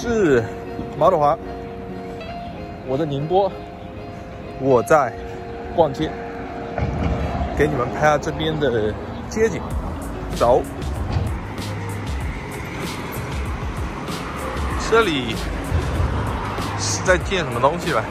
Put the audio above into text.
是毛德华，我在宁波，我在逛街，给你们拍下这边的街景，走，这里是在建什么东西吧？